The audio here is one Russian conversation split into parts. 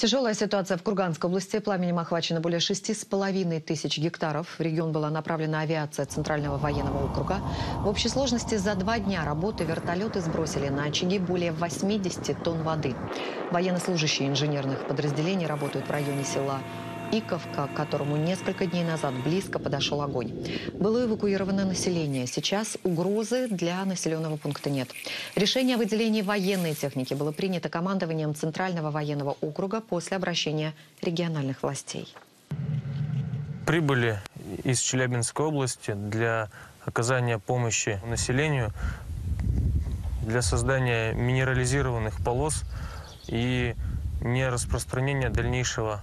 Тяжелая ситуация в Курганской области. Пламенем охвачено более шести с половиной тысяч гектаров. В регион была направлена авиация Центрального военного округа. В общей сложности за два дня работы вертолеты сбросили на очаги более 80 тонн воды. Военнослужащие инженерных подразделений работают в районе села Иковка, к которому несколько дней назад близко подошел огонь. Было эвакуировано население. Сейчас угрозы для населенного пункта нет. Решение о выделении военной техники было принято командованием Центрального военного округа после обращения региональных властей. Прибыли из Челябинской области для оказания помощи населению, для создания минерализированных полос и не распространения дальнейшего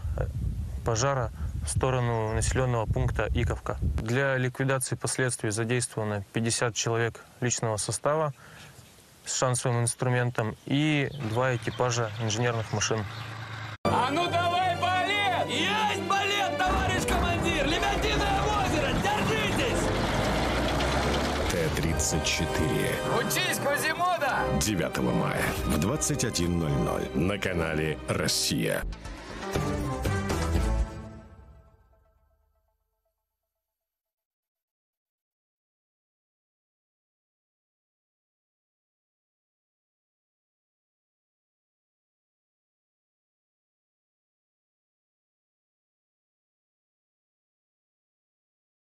пожара в сторону населенного пункта Иковка. Для ликвидации последствий задействовано 50 человек личного состава с шансовым инструментом и два экипажа инженерных машин. А ну давай балет! Есть балет, товарищ командир! Лебединое озеро, держитесь! Т-34. Учись, Квазимода! 9 мая в 21.00 на канале «Россия».